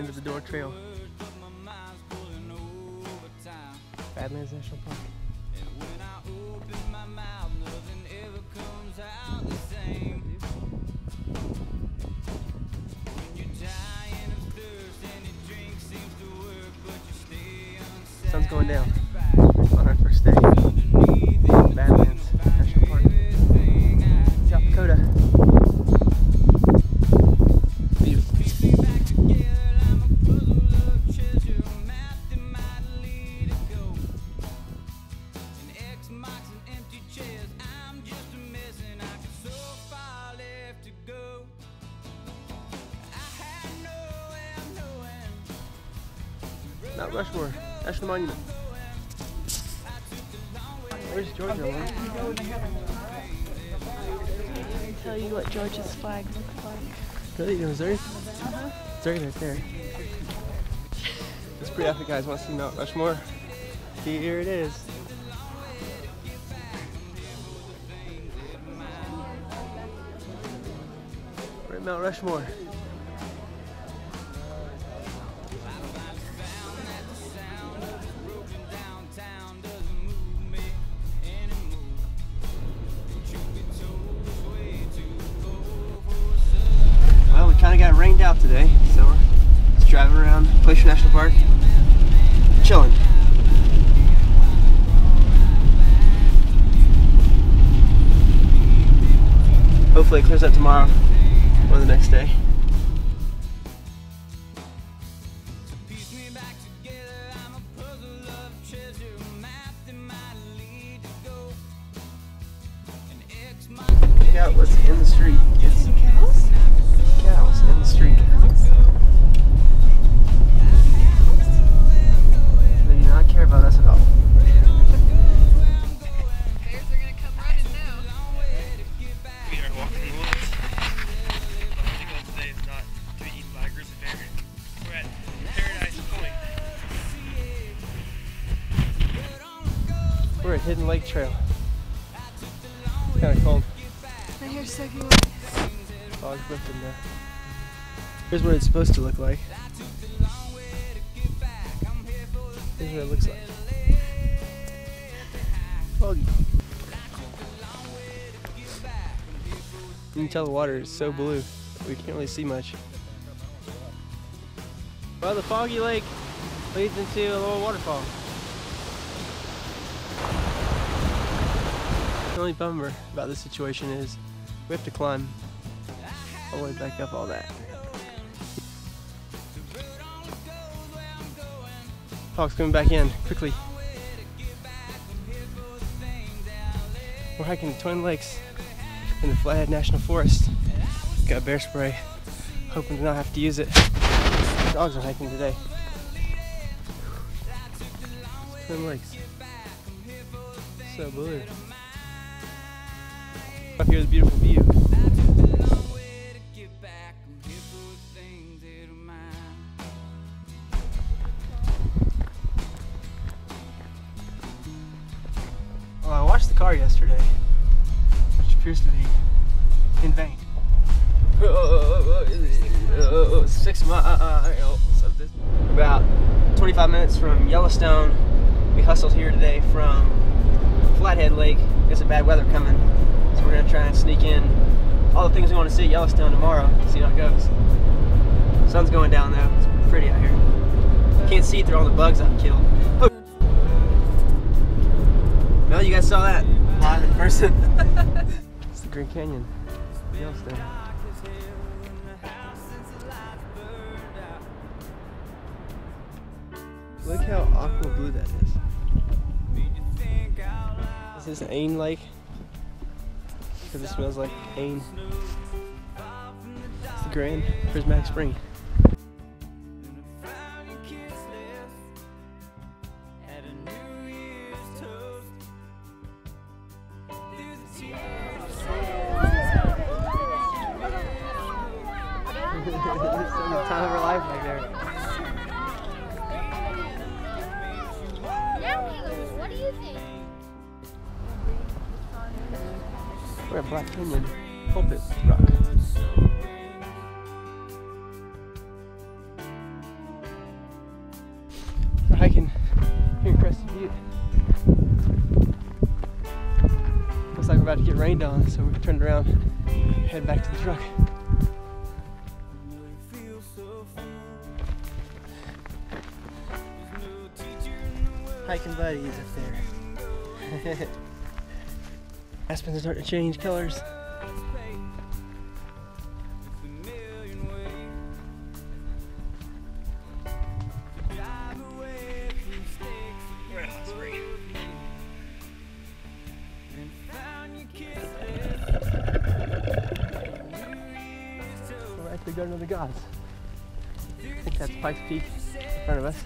end of the door trail. Badlands National Park. Sun's going down on our first day. Mount Rushmore, National Monument. Where's Georgia? Lauren? tell you what Georgia's flag looks like. Really? Missouri? Missouri right there. It's pretty epic, guys. Want to see Mount Rushmore? See here it is. We're at Mount Rushmore. Around Glacier National Park, chilling. Hopefully it clears up tomorrow or the next day. Check out what's in the street. We're at Hidden Lake Trail. It's kind of cold. My hair's wet. Fog's lifting now. Here's what it's supposed to look like. Here's what it looks like. Foggy. You can tell the water is so blue, we can't really see much. Well, the foggy lake leads into a little waterfall. The only bummer about this situation is we have to climb all the way back up all that. Fog's coming back in quickly. We're hiking Twin Lakes in the Flathead National Forest. Got bear spray, hoping to not have to use it. Dogs are hiking today. Twin Lakes. So blue. Up here's a beautiful view. Well, oh, I washed the car yesterday, which appears to be in vain. Six miles of this. About 25 minutes from Yellowstone. We hustled here today from Flathead Lake. There's a bad weather coming, so we're gonna try and sneak in all the things we want to see at Yellowstone tomorrow. See how it goes. Sun's going down though. It's pretty out here. Can't see through all the bugs I've killed. Oh. Well, you guys saw that live in person. it's the Grand Canyon, Yellowstone. Look how aqua blue that is. Is this Ain Lake? Because it smells like Ain. It's the Grand Prismatic Spring. Time of her life right there. We're at Black Canyon Pulpit Rock. We're hiking here in Crested Butte. Looks like we're about to get rained on, so we turned around, head back to the truck. Hiking buddies up there. Aspens are starting to change colors. We're in a hot. We're at the Garden of the Gods. I think that's Pikes Peak in front of us.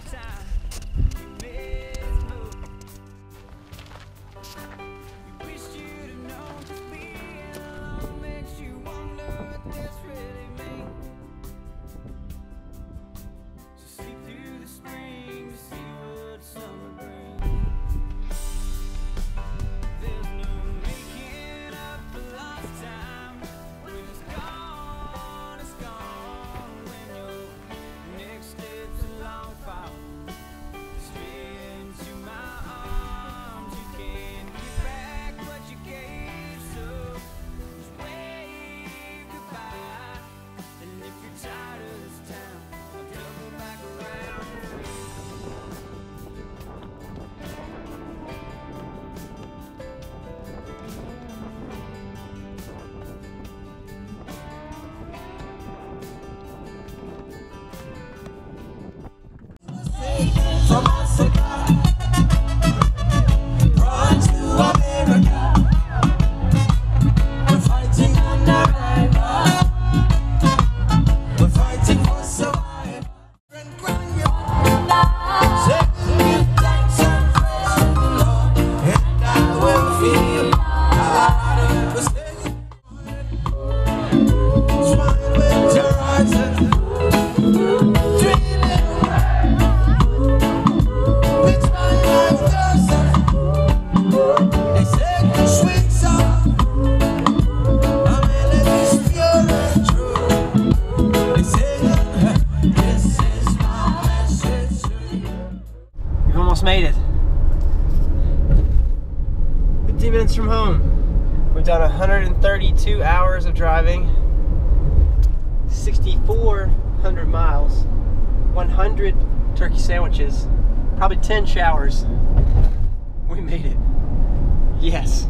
132 hours of driving, 6,400 miles, 100 turkey sandwiches, probably 10 showers. We made it. Yes.